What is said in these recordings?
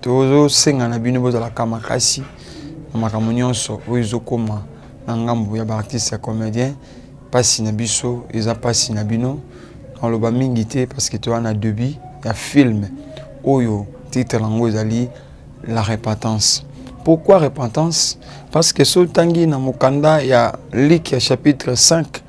tozosenga na bino bozalaka makasi na makambo nyonso oyo ezokoma na ngambo ya baartiste ya comédien mpasi na biso eza mpasi na bino naloba mingi te parce que toza na debut ya filme oyo titre yango ezali la repentance pourquoi repentance parce que so otangi na mokanda ya liki ya chapitre 5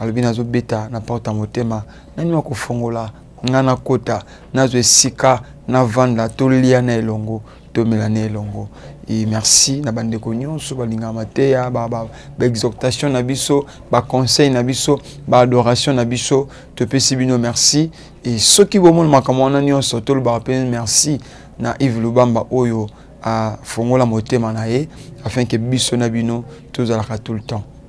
alobi nazobeta na porte ya motema nani makofongola nga nakota nazwa esika navanda tolia na elongo tomela na elongo e merci na bandeko nyonso balingaka mateya baexhortation ba, ba na biso baconseil na biso baadoration na biso topesi bino merci e soki bomona makambo wana nyonso tolobaka mpe merci na ive lubamba oyo afongola motema na ye afin ke biso na bino tozalaka tout le temps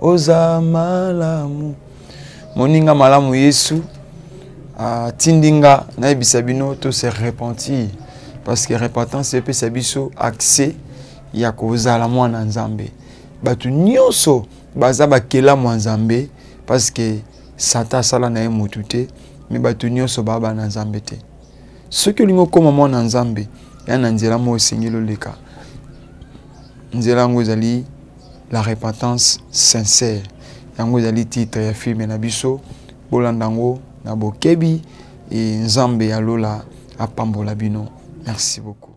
oza malamu moninga malamu yesu atindi nga nayebisa bino to se repentir parce que repentance epesa biso accès ya kozala mwana nzambe bato nyonso baza bakelamu ya nzambe parce que sata asala na ye motu te me bato nyonso baa bana nzambe te soki olingi okóma mwana nzambe ya na nzela moko osengeli oleka nzela yango ezali la repentance sincère yango ezali titre ya filme na biso bolanda yango na bokebi e nzambe ya lola apambola bino merci beaucoup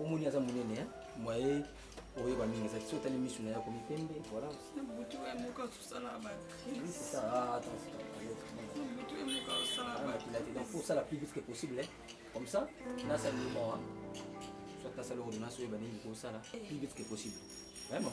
omoni aza monene moye oyeba mingi ezali soki otali misu na ye akomi pembe voilà butu ye moko azosala bakilaki donc faut osala plus vite que possible comme ça nasali moa soit nasali ordonnance oyeba nini kosala plus vite que possible maman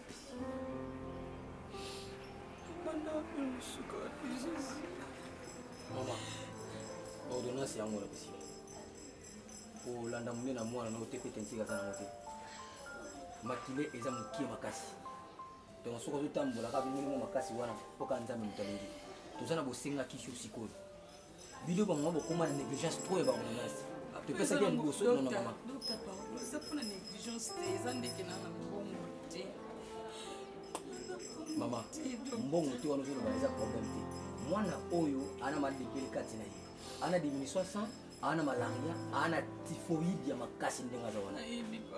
mama baordonnance yango na bisi kolanda monene na mwana nao te mpe te ntika aza nango te makile eza mokie makasi donc soki azotambola kaka bimolimo makasi wana mpoka nzambe moto alingi toza na bosenga kisi yo sikoyo bino bango bokoma na négligence trop ya bangolasi topesaki ya liboso nono mama eza mpona négligence te eza ndeke na na mbongo te mama mbongo te wana ozoloba eza problème te mwana oyo ana malibele kati na ye ana diminution 100 aana malaria aana typhoïde ya makasi ndenge aza wana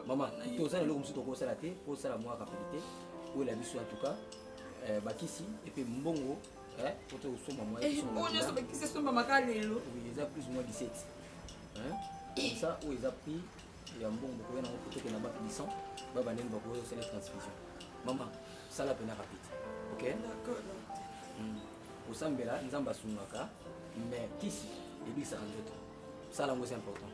mama toza na eloko mosusu tokosala te osala mwa rapidité oyela biso ya tuka eh, bakisi epe mbongo Eh, oto osomba mwa eh, oyo nyonso bakisi esombamaka lelo eza plus moins 17 sa oyo eza prix ya mbongo bokoya nango kotoke na banque dison babandeni bakoya osala transfusion mama sala mpena rapide ok hmm. kosambela nzambe asungaka mais kisi ebikisaka nzoto sala yango eza important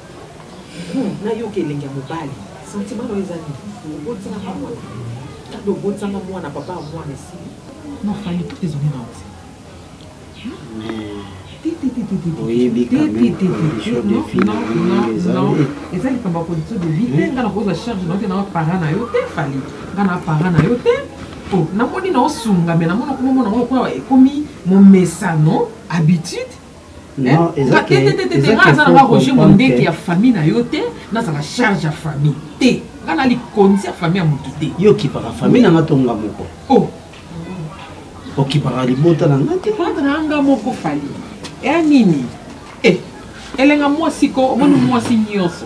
Hmm, nayoka elengi ya mobali sentiment na yo eza nini obotinga pa mwana kado obotinga mwana papa ya mwana esili nofali tout ezongi na osi eza likambo ya condition de vie te nga nakozwa charge naote na bapara na yo te fali nga na bapara na yo te po namoni naosunga me namona komomona ngo lokola ekomi momesano habitude aza nanga roger mondeke ya famille na yo te nazala charge ya famille te nga na likonzi ya famille ya motu te yo okipaka famille nanga tonga moko oh. okipaka libota na nga te libota na nga moko fali ya nini eh, elenga mwasi ko omoni mwasi nyonso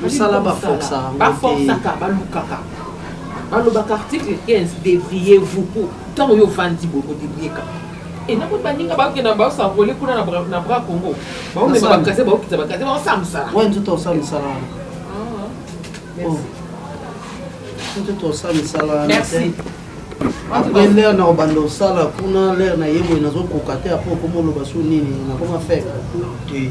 mosala baforsaka balukaka balobaka article 15 devriez vous pour ntango yo ovandi boko debrieka e namoni baninga bakenda baosakole kuna na bra congo baomema bakase baokita bakase baosala mosala wa nzoto osala mosala wana ah, oh. nzoto osala mosala wana lere na obanda osala kuna lere na ye boye nazokoka te apo okoma oloba so nini nakoma faible te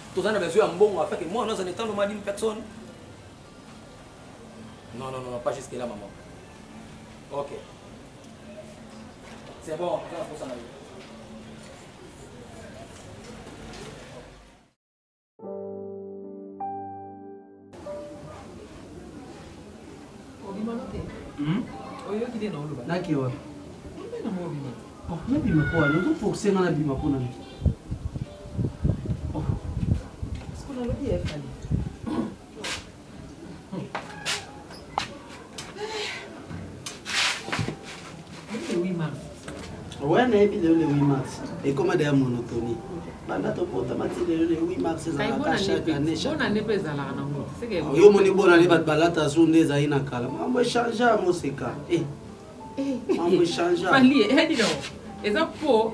toza na besoin ya mbongo afin que moi nous en étant nomade d'une personne non non non pas jusque là maman ok c'est bon toza na posa na yo nake wapi nabima po ale ozoforce nga nabima mpo na nini Ouais, mais puis le 8 mars. Et comment d'ailleurs monotonie banda tokotama ti lelo le 8 mars ezalaka chaque année yo moni bona nde bato balata zu nde ezali na kala mambo echange ya moseka mambo echange eza po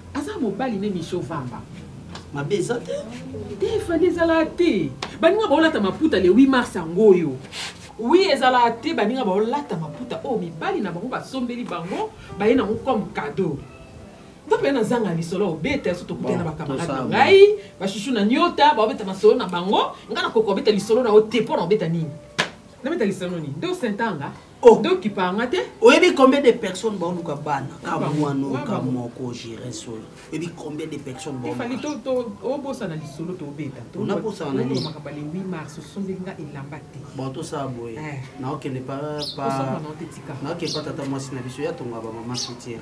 aza mobali ne miso vamba mabe eza te te efandi ezalaka te baninga baolata maputa le 8 mars yango oyo wi ezalaka te baninga baolata maputa oyo oh, mibali na bango basombeli bango baye nango comme cadeau nga mpe nazanga lisolo obeta yaso tokuta na bakamarade na ngai bashushu na nyota baobeta masolo na bango nga nakoka obeta lisolo na yo te mpo na obeta nini nabeta lisolo nini nde osentanga Oh. ndoki panga te oyebi combien de personnes baoluka bana ka mwana oyo ka moko ogere solo oyebi combien de personnes baefali obosana lisolo tobeta tonabosana na nini makaba le 8 mars osombeli nga elamba te bon tosala boye eh. naokende pa pa naokende pa tata mwasi na biso ya tonga bamama soutire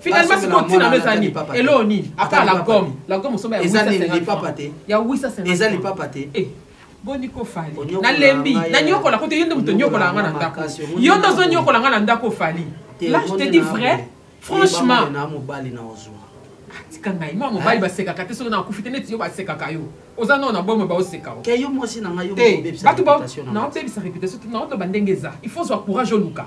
finalement sikoyo ntina yango eza nini eloo nini ata la gomme la gomme osomba ya wisa eza lipapa te eh, boni kofali nalembi nanyokola kote yo nde moto onyokolaka nga na ndako yo nde ozonyokola nga na ndako ofali là je te dis vrai franchement atika ah, ngai mwa mobali basekaka te soki nakufi te neti yo basekaka yo oza nao na bomo baoseka bato naobebisa reputation naotoba ndenge eza il faut zwa courage oluka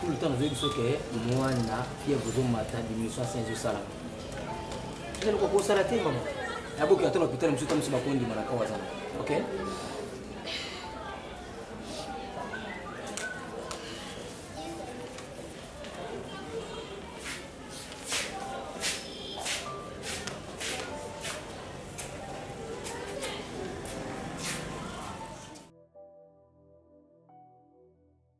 tout le temps nazoyebi biso ke mwana fièvre ozomata diminution ya sein ezosalama eza eloko kosala te mama yaboki ata na hôpital mosusu ta mosusu bakondima na kawa azana ok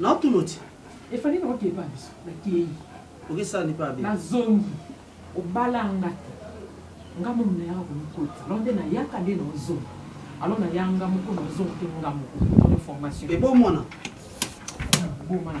na tuno ti efandi na okepa biso nakei okesani mpe abi nazongi obala nga te nga momo nayaka komikotisa alors nde nayaka nde nazonga alors naya nga moko nazonga te nga moko formation ebomona bomana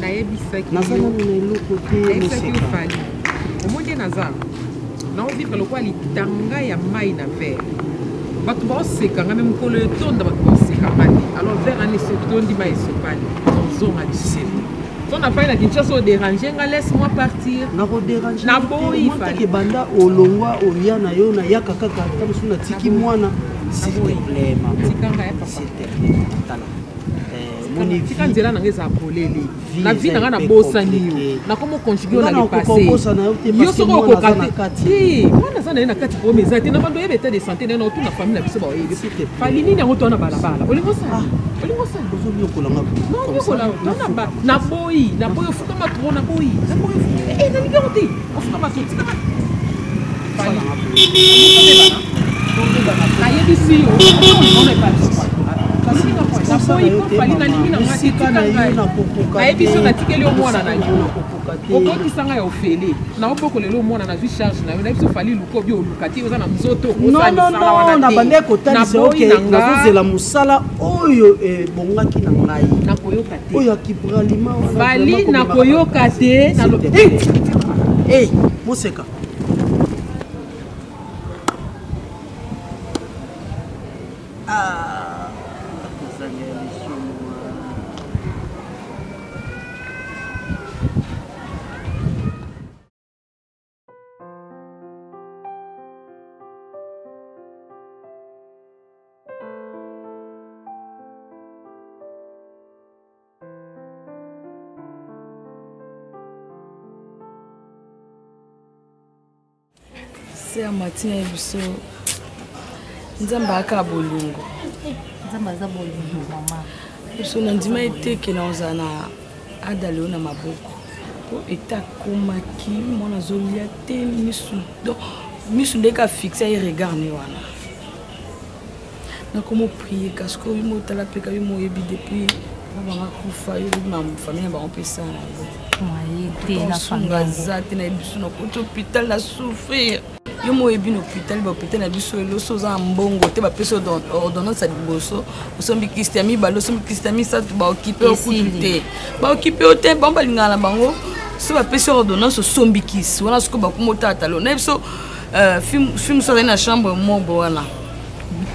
nayebisaki yo fali omoni naza naovivre lokola litanga ya mai na vere bato baoseka nga me mokolo etonda bato baoseka nga te alors vere ani soki tondi mai esopani ozonga lisete so na fai na kinshasa oderange nga laisse moi partir naboyiteke banda olongwa olia na yo nayaka kaka ta mosusu natiki mwana s'il te plaît mama s'il te plaît tala tika nzela nanga eza polele na vi nanga nabosani yo nakomo conjugue yo na lepaseyo soki okoka te mwana aza na ye na kati pome eza te na bando oyeba etat de santé naye naotuna famille na biso baoyebi fali nini yango toa na balabala olingi osala ah. olingi osala naboyi naboyi ofukama tro naboyi naboyi eh, nalingi yango te ayebi so natikeli yo mwana na yo okotisa ngai ofele na oboko lelo mwana nazwi charge na yo nayebi so fali luka obi oluka te oza na nzoto na bandeko talisa oke nazozela mosala oyo ebongaki na ngai oyo akipralima fali nakoyoka te eh, moseka se ya matin ya biso nzambe aka bolingo nzambe aza bolingo mama biso nandima eteke na ozala na ada leo na maboko po eta akomaki mwana azolia te misu do misu ndeke afixe ye regard ne wana nakomoprie kasi ko bimo otala mpe ka bimo oyebi depuis babanga kufa yo oyebi mafamille na bango mpe esala na yango aza te na biso nakoti hôpital na souffrir yo mo oyebi na hôpital bahôpital na biso eloso oza na mbongo te bapesi ordonnance ya liboso osombi kiste ya mibale osombi kiste ya misato baokipe yo kutu te baokipe yo te bango balingana na bango so bapesi ordonnance osombi kisi wana soki bakoma otatalo na biso euh, film so azali na chambre mobo wana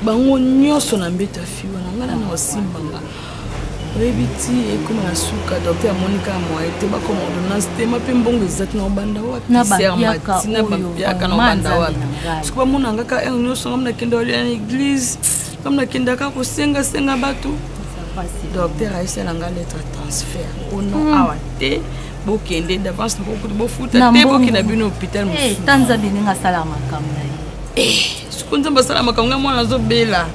bango nyonso na mbeto ya fi wana ngai nana osimba nga oyebi ti ekoma na suka docteur amoni kaka moye te bakoma ordonnance te ma mpe mbongo ezaki na obanda wapisermatina bampiaka na obanda wapi soki bamona ngaka heure eh, nyonso ngam nakenda olia na église ngam nakendaka kosengasenga bato docteur ayesa na ngai lettre transfert ono hmm. awa te bokende d'avance nakokuti bofuta te bokenda bino hôpital eh, mosusu ta nzambe ndenge asala makambo na ye eh, soki nzambe asala makambo ngai mwana azobela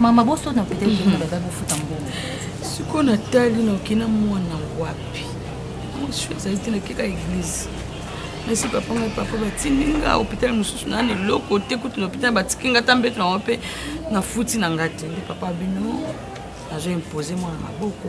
mama boso na hôpital okende baba bofuta mbongo sikoyo natali naoke na mwana wapi mosio ezali te nakeka eglise nasi papa ngai papa batindi nga hôpital mosusu naa na eloko te kutu na hôpital batiki nga ta mbeto nango mpe nafuti na nga te nde papa bino nazo impose mwana maboko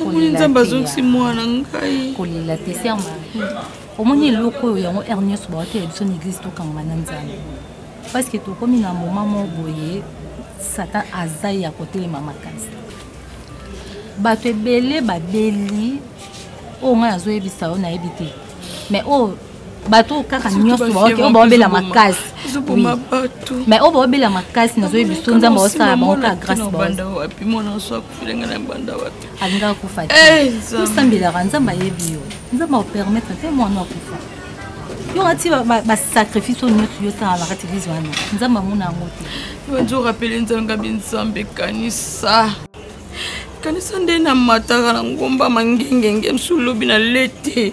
omoni nzambe azongisi mwana ngai kolela te ser marie omoni eloko oyo yango heure nyonso bawatela biso na église tokangama na nzambe parce que tokomi na moma moko boye satan aza ya kotelema makasi bato ebele babeli oyo ngai nazoyebisa yo nayebi te mais oyo bato kaka nyonso baoki oyo baobela makasi mais oyo baobela makasi nazoyi biso nzambe aosala bango kaka grâce alinga akufa te eh, osambelaka nzambe ayebi yo nzambe aopermettre te mwana akufa yo kati basacrifice oyo nyonso yo osala na kati eglise wana nzambe amona yango te banzo rapele nzambe ngabi nzambe kanisa kanisa nde namataka na ngomba mangengenge mosusu lobi na lete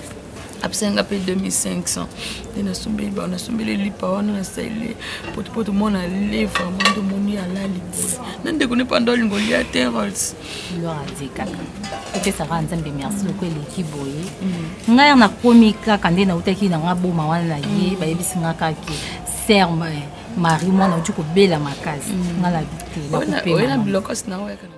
apesenga mpe 2500 nde nasombeli bao nasombeli lipa wana nasaleli potopo tomona le vraiment tomoni alali na ndeko ne panda olingo lia terols opesaka nzambe merci loko eleki boye mm. ngai nakomi kaka nde nautaki na nga boma wana na ye mm. bayebisi nga kaki serme eh, mari mwana oti kobela makasi mm. nga na bite nakopema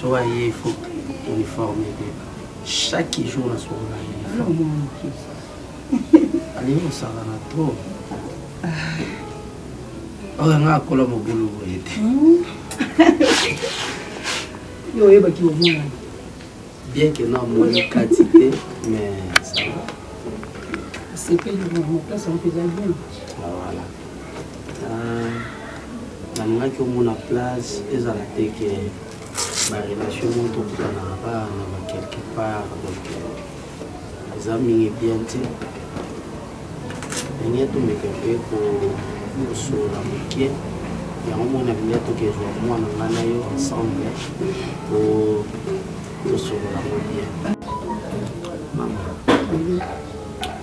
soki aye fo uniforme te chaque jour na soki na uniforme alingi kosakana trop oyo nga akola mobulu boye te yo oyebaki omona bien que na moni kati te mais ça va sepeli vraiment place yango eza bien ah, voilà euh, nalingaki omona place ezala te ke barelation moko tokutanaka ba na bakelke part donc euh, eza mingi bien te nalingi atomeka mpe kosolola moke yango moko nalingi atoki ezwa mwana ngai na yo ensemble po tosolola ngo bien mama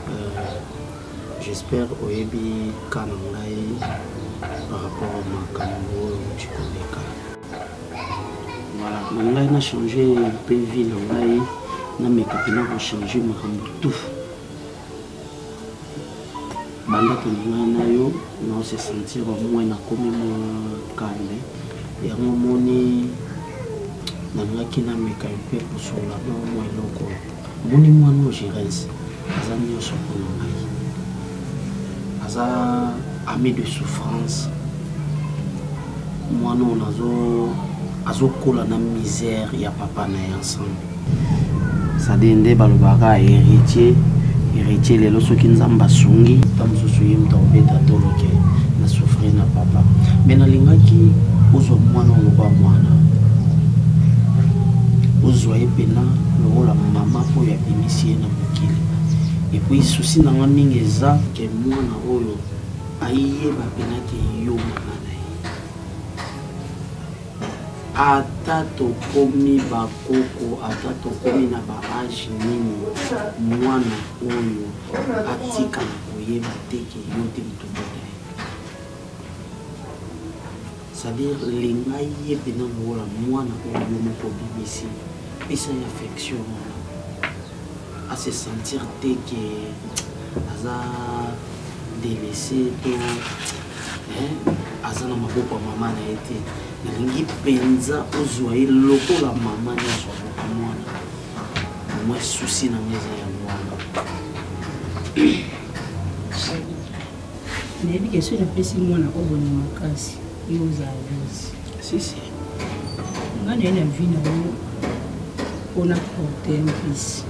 euh, j'espère oyebi ka na ngai par rapport a makambo oyo moci koleka na ngai na change mpe vie na ngai nameka mpena kochange makambo tout banda tolingana na yo na ose sentir omoi nakomi mwa calme yango omoni nalingaki nameka mpe kosola na mwa eloko omoni mwana oyo gerese aza nyonso mpo na ngai aza ami de souffrance mwana oyo azokola na misère ya papa na ye ensemble sadi nde balobaka héritier héritier lelo soki nzambe asungi ta mosusu ye moto akobeta toloke na souffrir na papa me nalingaki ozwa mwana olokola mwana ozwa ye mpena lokola mama oyo abimisi ye na mokili epuis susi na nga mingi eza ke mwana oyo ayeba mpena ke yo mama ata tokomi bakoko ata tokomi na baage nini mwana oyo atikala koyeba te ke yo te bitobota ye c'est-à-dire linga ye mpena mola mwana oyo yo moko obimisi pesa ye affection wana a se sentir te que aza délaissé to aza na maboko ya mama na ye te nalingi mpenza ozwa ye lokola mama nyonso aboka mwana mwa susi na nga eza ya mwana nayebi ke soki napesi mwana obonima makasi Yo oza rose. Si si. Nga na ye na vie na yo mpona porte ya mpisi.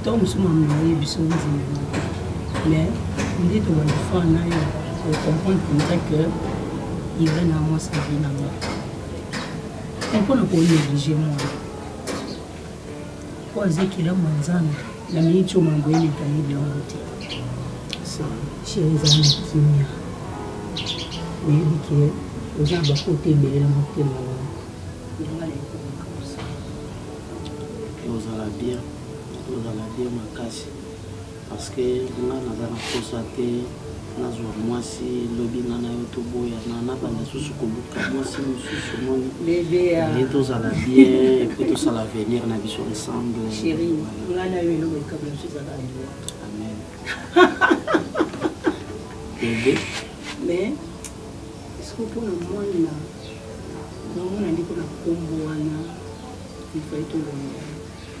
Ntango mosusu mamu na ye biso nzela moko. Mais nde tobanda fana na yo ocomprendre penza que ira na mwasi na vie na nga. Mpona konéglige mwana. mpo aza ekelamu ya nzambe na miniti oyo mambo eleka yebi yango te sheri eza na kimia oyebi ke oza na bakote ebele na motema wana elonga na ekomokaosa ozala bien ozala bien makasi parce que nga naza na posa te nazwa mwasi lobi nga na yo toboyana nabanda susu koluka mwasi mosusu moni ye tozala bien epuis tosala avenir na biso ensemble amen bebe mais eske mpona mwana naomona ndeko na nkombo wana ifai tolonga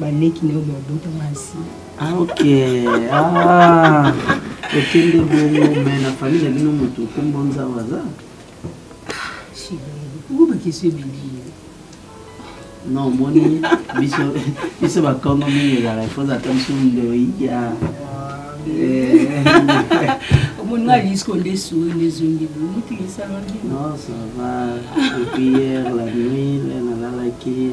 baleki na yo babota basi ah, ok ah. okende bongo me na famille na bino moto nkombo nzao aza obakisi ebindi non omoni biso biso bakongo mingi ezala ifoza ata biso ndoi ya omoni nga lisko nde suri nde ezongi bomuti esalaki non ça va depuis hier la nuit nalalaki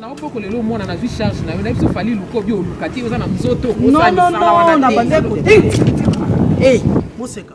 naobokola elo omona na vie charge na yo na biso fali luka obi oluka te oza na nzoto na bandeko te moseka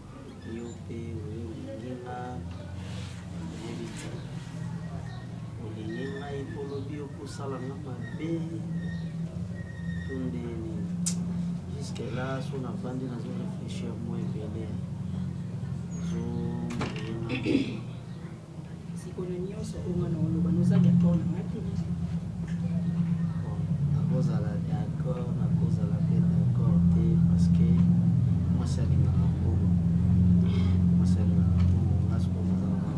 yo mpe oyo olingi nga oyebi te olingi ngai mpo olobi okosala nga mabe to nde nini juske la so navandi nazo réfléchir mo ebele zo sikoyo na nyonso oyo nga na oloba noza d'accord na nga te nakozala d'accord nakozala mpe d'accord te parce que mwasi alingaka mbongo mwasi alingaka mbongo nga sikoyo naza na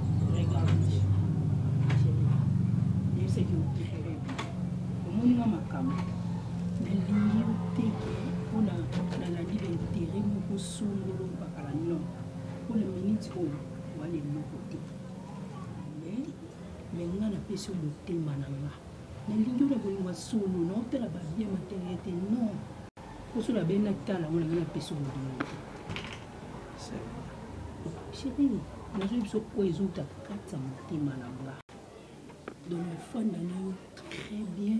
omoni nga makambo nalingi oteke mpona nalandi baintere moko songolo mpakala non mpona miniti oyo wana eloko te me me nga napesi yo motema na nga nalingi yo na bolingo ya solo naotala babia materie te non poso na bene natala yango na nga napesi yo bolingo te sheri nazoi biso oyo ezouta kati ya motema na nga donc nafanda na yo très bien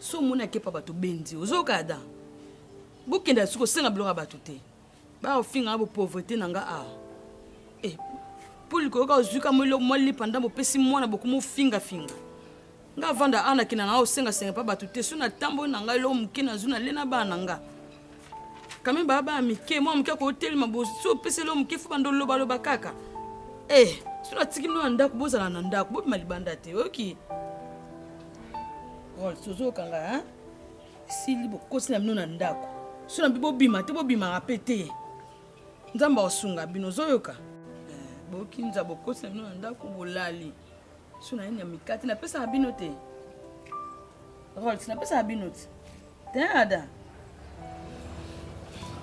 so omoni akepa bato bendi ozoyoka ada bokenda soki osenga biloko ya bato te baofinga nga bopauvreté na nga awa ah. eh, mpo likoyoka ozwika mo eloko mwa lipa ndambo opesi mwana bokomi ofingafinga nga avanda awa nakenda na nga osengasenga mpa bato te so natamboli na ngai eloko moke nazwi nale na bana na nga kame baa baa mike mwa moke akotelema bosi opeselo moke fo bando lobaloba kaka e soki natiki bino na ndako bozala na ndako bobima libanda te oyoki rols ozokanga esili bokosi na bino na ndako so na bi bobima te bobimaka mpe te nzambe akosunga bino ozoyoka eh, bokinza bokosi na bino na ndako bolali so na yini ya mikate napesaka bino te rols napesaka bino te Dada.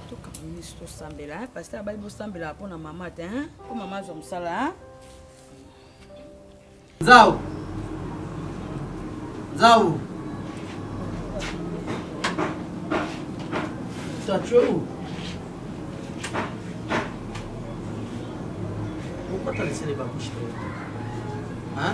Toka miso tosambela, pasteur abali bosambela mpo na mama te, hein? Mpo mama azwa mosala, hein? Nzau. Nzau. Toi, tu es où Pourquoi t'as laissé les babouches Hein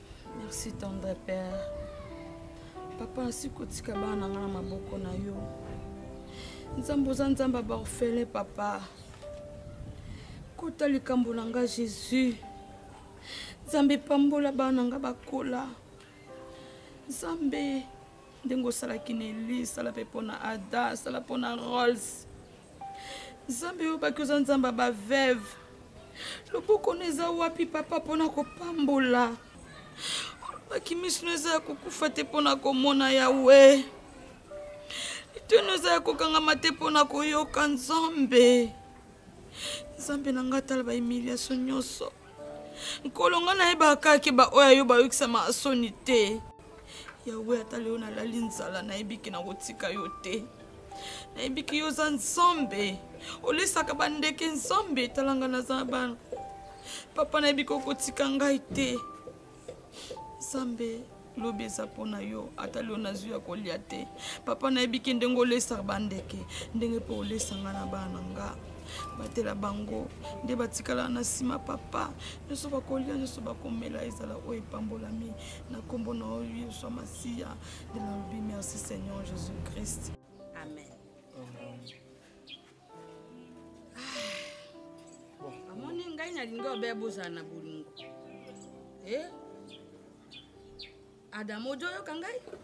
merci tendre père papa asi kotika bana na ngai na maboko na yo nzambe oza nzambe ya baorfele papa kota likambo na ngai jésus nzambe pambola bana na ngai bakola nzambe ndenge osalaki na eli sala mpe mpo na ada sala mpo na rolls nzambe oyo baki oza nzambe ya baveve loboko na eza wapi papa mpo na kopambola olobaki miso na eza ya kokufa te mpo na komona yawe litweno eza ya kokangama te mpo na koyoka nzambe nzambe na ngai atala bahumiliatio nyonso nkolo ngai nayebaka kake baoyo ayo bayokisama soni te yawe ata lelo nalali nzala nayebiki nakotika yo te nayebiki yo oza nzambe olesaka bandeke nzambe etalanga naza bana papa nayebiki okotika ngai te nzambe lobi eza mpo na yo ata lelo nazwi ya kolya te papa nayebiki ndenge olesaka bandeke ndenge mpe olesa ngai na bana na nga batela bango nde batikala na nsima papa nyonso bakolya nyonso bakomela ezala oyo epambolami na nkombo na oyo yesu ya masiya nde nalobi merci seigneur jésus christ amen amoni ah. ngai nalingi obe bozala na bolingo e eh? adamo ojo oyoka ngai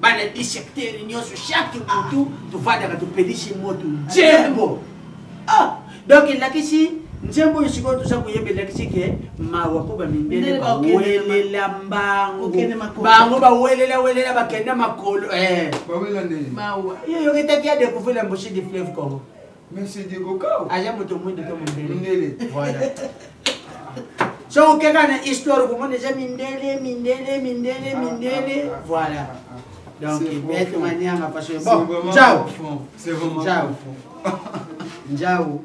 bana bisecteri nyonso chaque butu tofandaka topelisi moto nzembo ah, donc elakisi nzembo oyo sikoyo toza koyemba elakisi ke mawa mpo bamindele bawelela mbango bango bawelela welela bakenda makolo eh. yoyoketaki ya découvrir la mboshi du fleuve congo monsieur diego kao aza moto mwindu to mondele ndele voilà soki okeka na histoire okomona eza mindele mindele mindele ah, mindele ah, ah, voilà donc bete manianga parce que bon ciao ciao njau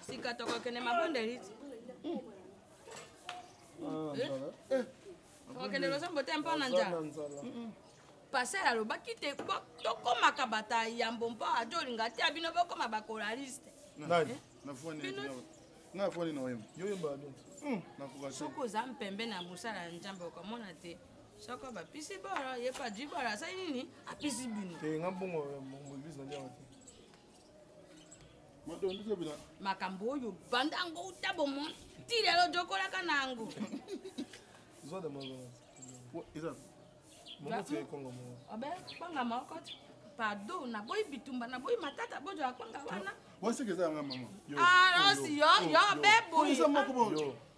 sika tokokende mabondeli tokokende lozambo te mpo na njala pasteur alobaki te tokomaka bato ya yambo mpo ajo olinga te ya bino bokoma bakolaliste soki oza mpembe na mosala ya njambe okomona te soko bapisi bolo ye padri bolo asali nini apisi bino makambo oyo banda yango uta bomoni ti lelo ojokolaka na yango banga moko pardon naboyi bitumba naboyi matata bojala kwanga wana waseke eza yanga mama arosi yo yo beboyi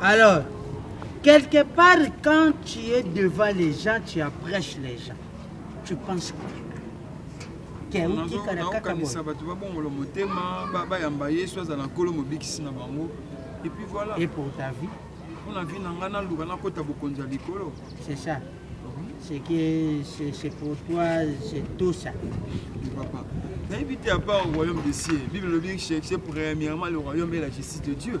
Alors, quelque part, quand tu es devant les gens, tu approches les gens. Tu penses quoi naokanisa bato babongola motema bayamba yesu azala nkolo mobikisi na bango epuis voilà et pour ta vie mpo na vie na ngai naluka nakota bokonzi ya likolo c'est ça c'est que c'est pour toi c'est tout ça papa nayebi te à part au royaume des cieux bible elobi c'est premièrement le royaume et la justice de dieu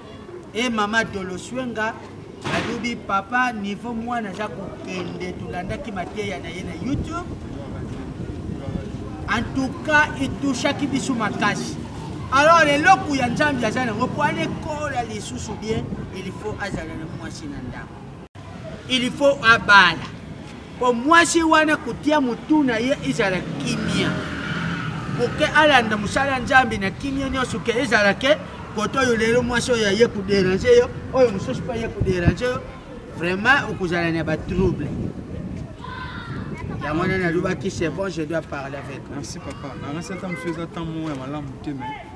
e mama doloswenga alobi papa niveau mwana aza kokende tolandaki mateya na ye na youtube en tout cas etushaki biso makasi alors eloko ya nzambe aza nango mpo alekola lisusu bien il faut azala na mwasi na ndako il faut abala po mwasi wana kotia motu na ye ezala kimia koke alanda mosala ya nzambe na kimia nyonso ke ezala ke kote oyo lelo mwasi oyo aye koderange yo oyo mosusu mpe aye koderange yo vraiment okozala na batrouble yango wana nalobaki c'est bon je dois parler avec merci papa nangasi ata mosusu eza ntango moko ya malamu te mais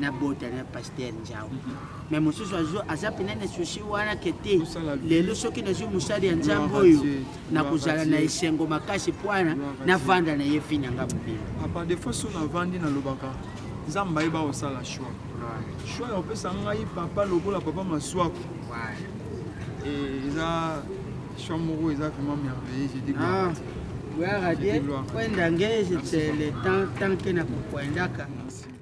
nabota na paster njau me mosusu aza mpena na susi wana ke te lelo soki nazwi mosali ya nzambe oyo nakozala na esengo makasi mpoana navanda na ye vi na nga mobimba defo so navandi nalobaka nzambe ayeba kosala shwa shwa ya kopesa ngai papa lokola papa maswako eh, eza shwa moko eza vraiment merveilleux je dis ah, gloire à Dieu kwenda nge je te le temps tant que nakokwendaka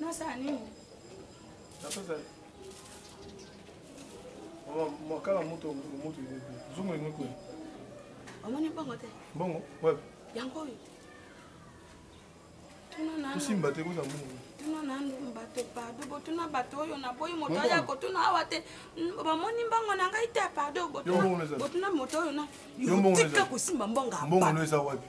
Nasala nini? Napesa makala moto moto zungu yengo kwe. Omoni mbongo te? Mbongo? Wewe. Yango oyo. Tuna nani? Tusimba te koza mbongo. tuna nanu bato pardo botuna bato oyo naboyi moto aya kotuna awa te bamoni mbango na ngai te pardo botuna moto oyo na yotika kosimba mbonga mbongo eza wapi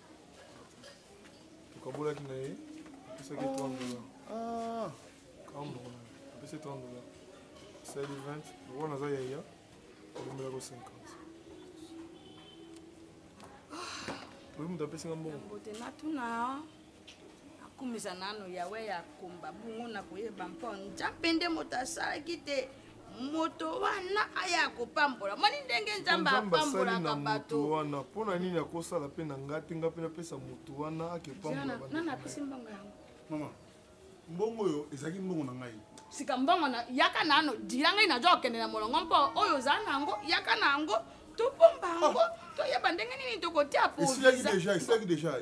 tokabolaki na ye apesaki 30 dollars ah. kambo apesi 30 dollars asali 20 lokola naza yaya akomelako 50 oyo moto apesi nga mbongo te natuna akumisa nano yawe ya komba bongo na koyeba mpo nzambe nde moto asalaki te moto wana aya kopambola moni ndenge nzambe apambolaka bato wana mpo na nini akosala mpe na ngai te ngai mpe napesa moto wana akepambolananapesi mbongo yango mama mbongo oyo ezalaki mbongo na ngai sika mbongo yaka nano dila ngai naza kokende na molongo mpo oyo oza na yango yaka na yango tobomba yango ah. toyeba ndenge nini tokotia poesilaki deja esilaki deja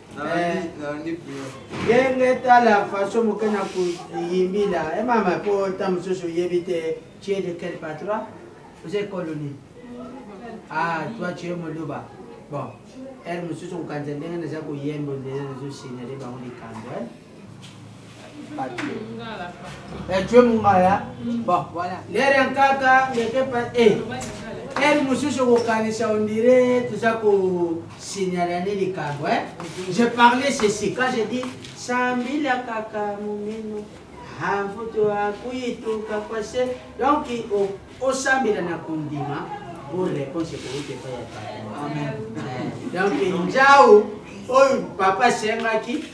ndenge tala façon mokanya koyimbila emama mpo ta mosusu oyebi te tu es de quel patron oza ekolo nini ah toi tu es moluba bon ere mosusu kokanisa ndenge naza koyembo ndenge nazosignale bango likambo etue eh, mungala mm. bon voilà lere ya nkaka ndeke pa e eh. ere mosusu kokanisa ondire toza kosignalane likambo e eh. je parle ceci quand je dis sambila kaka momeno avuto akuituka kwase donc osambela na kondima pour réponse ekoyike epai ya tata donc njau oyo papa asengaki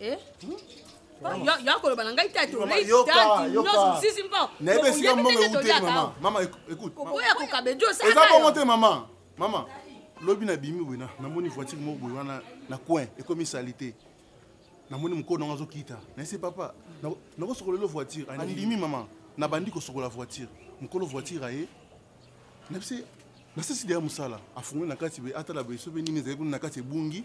eh? yakoloba na ngai tatonayeba esika mbongo euteli mama mama ekoya kokabe joeza bongo te mama mama lobi na bimi boye namoni voiture moko boye wana na coin ekomi salite namoni mokolo nango azokita nayese papa nakosokola elo voiture andimi mama nabandi kosokola voiture mokolo voiture aye nabise nasisi deya mosala afungoli na kati be atala boye sope nini ezali kuna na kati ebungi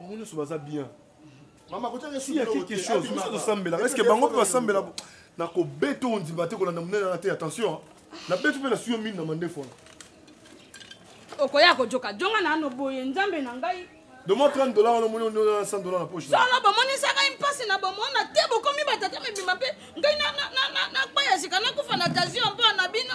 bango nyonso baza bien tosambelaka eske bango mpe basambela nakobeta ondima te kolanda monene wana te attention nabeti mpe nasuyo mini na mandefu wana okoya kojoka jonga na ano boye nzambe na ngai doma 30 dola wana omoni oniola na 100 dola na poche solo bomonisaka mpasi na bomona te bokomi batata mibima mpe ngai nakpaya sika nakufa na tasio mpo na bino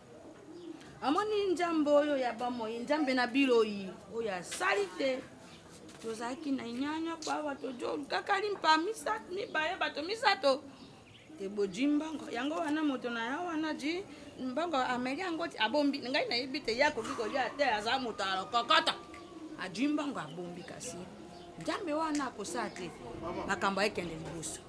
amoni njambe oyo ya bomoi njambe na biloi oyo asali te tozalaki na nyanya bawa tojolukakali mpa misato mibale bato misato te boji mbango yango wana moto na ya wana ji mbango ameli yango ti abombi ngai nayebi te ye akoki kolia te aza moto alokokota aji mbango abombi kasi njambe wana akosala te makambo ayekende liboso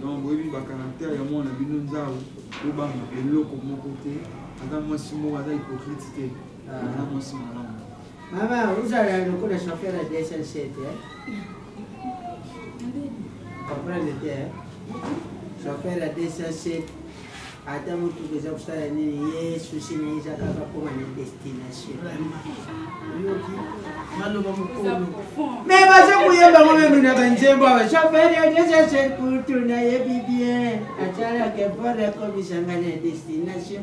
donc boyebi bacaractère ya mwana bino nzau bobanga eloko moko te aza mwasi moko aza hypocrite te ah. aza mwasi malamu mama ozala lokola chauffeur ya dsnc te comprendre te chauffeur ya dsnc ata motuka eza kosala nini ye susi na ye eza kaka koma na destination me baza koyemba ngo meme na banzembo awa chaperegesese kutu nayebi bien asalaka pona komisanga na destination